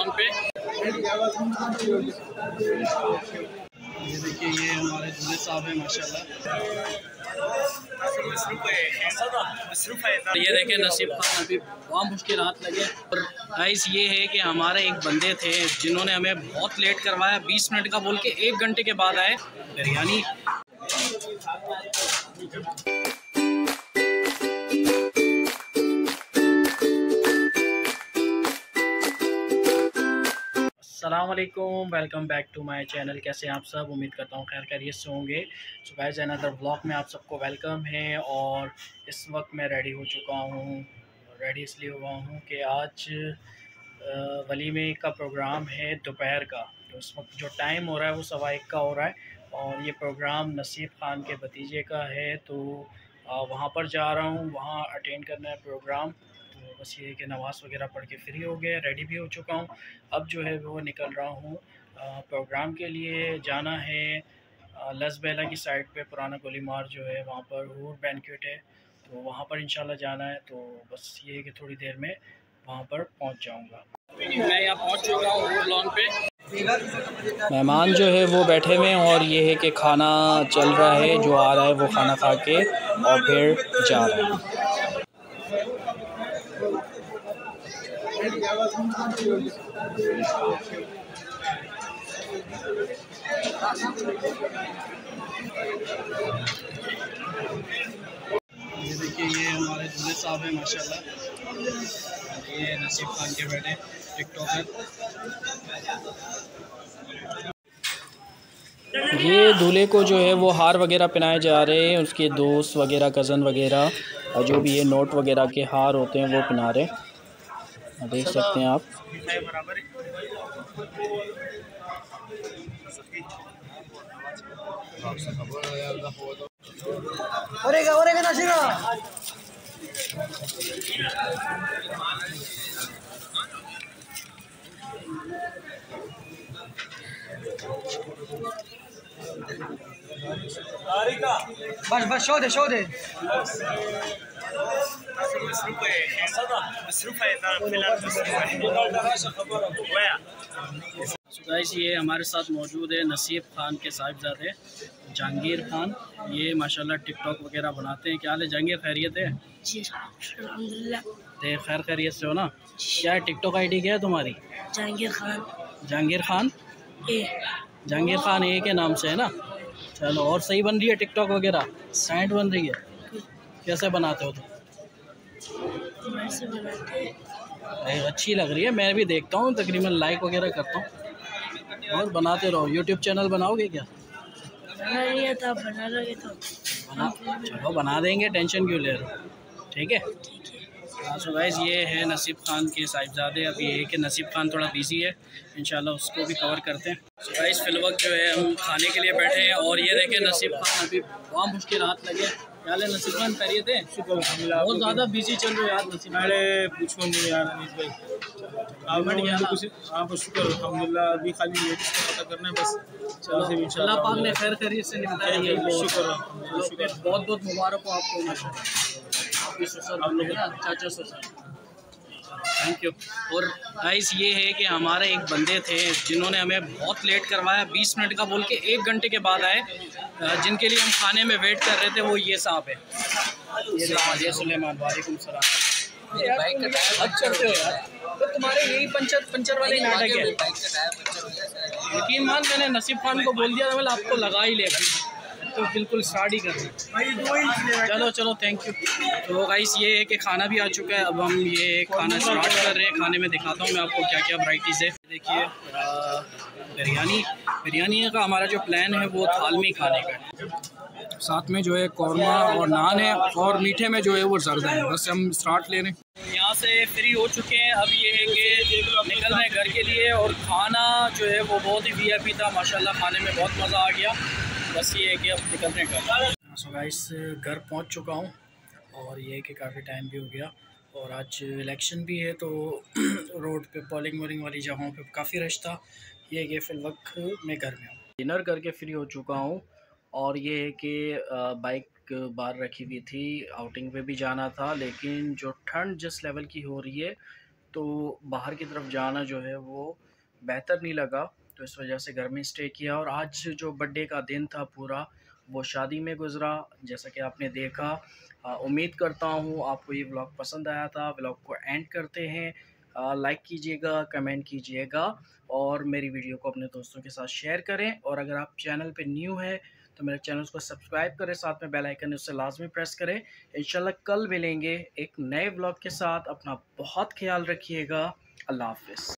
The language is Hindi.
लॉन पे। ये देखिए ये हमारे दूल्हे साहब हैं माशाल्लाह। ये देखे नसीब खान अभी बहुत मुश्किल हाथ लगे। और गाइस ये है कि हमारे एक बंदे थे जिन्होंने हमें बहुत लेट करवाया। 20 मिनट का बोल के एक घंटे के बाद आए। बिरयानी असलकुम welcome back to my channel कैसे आप सब? उम्मीद करता हूँ खैर खैरियत से होंगे। सो गाइस अनदर ब्लॉग में आप सबको वेलकम है और इस वक्त मैं रेडी हो चुका हूँ। रेडी इसलिए हुआ हूँ कि आज वलीमे का प्रोग्राम है दोपहर का। तो इस वक्त जो टाइम हो रहा है वो सवा एक का हो रहा है और ये प्रोग्राम नसीब खान के भतीजे का है। तो वहाँ पर जा रहा हूँ। वहाँ अटेंड करना है प्रोग्राम बस ये है कि नमाज़ वगैरह पढ़ के फ्री हो गया रेडी भी हो चुका हूँ। अब जो है वो निकल रहा हूँ प्रोग्राम के लिए जाना है। लसबेला की साइड पे पुराना गोली मार जो है वहाँ पर हूर बैंकेट है तो वहाँ पर इंशाल्लाह जाना है। तो बस ये है कि थोड़ी देर में वहाँ पर पहुँच जाऊँगा। मैं यहाँ पहुँच चुका हूँ लॉन पे। मेहमान जो है वो बैठे हुए हैं और ये है कि खाना चल रहा है, जो आ रहा है वो खाना खा के और फिर जा रहा है। ये देखिए, ये हमारे दूल्हे साहब हैं, माशाल्लाह। ये नसीब खान के बेटे, टिकटॉकर। ये दूल्हे को जो है वो हार वगैरह पहनाए जा रहे हैं, उसके दोस्त वगैरह, कज़न वगैरह। और जो भी ये नोट वगैरह के हार होते हैं वो पहना रहे देख सकते हैं आप। ओरेगा ओरेगा बस बस शो दे शो दे। गाइस ये हमारे साथ मौजूद है नसीब खान के साहिबजादे जहांगीर खान। ये माशाल्लाह टिकटॉक वगैरह बनाते हैं। क्या हाल है जहांगीर? खैरियत है? जी खैर खैरियत से हो ना? क्या टिकटॉक आईडी क्या है तुम्हारी? जहांगीर खान। जहांगीर खान? ए। जहांगीर खान ए के नाम से है ना? चलो और सही बन रही है टिकटॉक वगैरह? साइंट बन रही है? कैसे बनाते हो तुम? वैसे बनाते हैं। अच्छी लग रही है मैं भी देखता हूँ तकरीबन लाइक वगैरह करता हूँ। और बनाते रहो यूट्यूब चैनल बनाओगे क्या? बना था बना लोगे तो। बना चलो बना देंगे टेंशन क्यों ले रहे ठीक है? ठीक हाँ। सो गाइस ये है नसीब खान के साहिबजादे। अब ये है कि नसीब खान थोड़ा बिज़ी है इंशाल्लाह उसको भी कवर करते हैं। सो गाइस फिल वक्त जो है हम खाने के लिए बैठे हैं और ये देखें नसीब खान अभी बहुत मुश्किल हाथ लगे क्या नसीब खान खैरियत है? बहुत ज़्यादा बिज़ी चल रहे हो यार नसीब। अरे पूछो नहीं यार अनीस भाई। कुछ हाँ बस शुक्र अल्हम्दुलिल्लाह अभी खाली लेडीज़ का पता करना है बस चलो अल्लाह पाक ने खैर खैरियत से निपटाया शुक्र शुक्र। बहुत बहुत मुबारक हो आपको माशाल्लाह। आपके ससुर हम लोग चाचा ससुर। थैंक यू और गाइस ये है कि हमारे एक बंदे थे जिन्होंने हमें बहुत लेट करवाया 20 मिनट का बोल के एक घंटे के बाद आए। जिनके लिए हम खाने में वेट कर रहे थे वो ये सांप है। ये देखिए, ये सुलेमान वालेकुम सलाम। हद हो यार। तो तुम्हारे यही पंचर पंचर वाले नाटक है? यकीन मान मैंने नसीब खान को बोल दिया था मैं आपको लगा ही लेगा। तो बिल्कुल स्टार्ट ही कर दें चलो चलो थैंक यू तो गाइस ये है कि खाना भी आ चुका है। अब हम ये खाना स्टार्ट कर रहे हैं। खाने में दिखाता हूँ मैं आपको क्या क्या वैराइटीज़ है। देखिए बिरयानी। बिरयानी का हमारा जो प्लान है वो थाल में खाने का है। साथ में जो है कौरमा और नान है और मीठे में जो है वो जर्दा है। बस हम स्टार्ट ले रहे हैं। यहाँ से फ्री हो चुके हैं। अब ये है कि निकल रहे हैं घर के लिए और खाना जो है वो बहुत ही वी था। माशाल्लाह खाने में बहुत मज़ा आ गया। बस ये है कि अब निकल रहे हैं घर। सो गाइस घर पहुँच चुका हूँ और ये है कि काफ़ी टाइम भी हो गया और आज इलेक्शन भी है तो रोड पे पोलिंग वोलिंग वाली जगहों पे काफ़ी रश था। ये है कि फिल वक्त मैं घर में हूँ। डिनर करके फ्री हो चुका हूँ और ये है कि बाइक बाहर रखी हुई थी आउटिंग पे भी जाना था लेकिन जो ठंड जिस लेवल की हो रही है तो बाहर की तरफ़ जाना जो है वो बेहतर नहीं लगा। तो इस वजह से घर में स्टे किया और आज जो बर्थडे का दिन था पूरा, वो शादी में गुज़रा। जैसा कि आपने देखा उम्मीद करता हूँ आपको ये ब्लॉग पसंद आया था। ब्लॉग को एंड करते हैं। लाइक कीजिएगा कमेंट कीजिएगा और मेरी वीडियो को अपने दोस्तों के साथ शेयर करें। और अगर आप चैनल पे न्यू है तो मेरे चैनल को सब्सक्राइब करें, साथ में बेल आइकन उससे लाजमी प्रेस करें। इंशाल्लाह कल मिलेंगे एक नए ब्लॉग के साथ। अपना बहुत ख्याल रखिएगा। अल्लाह हाफिज़।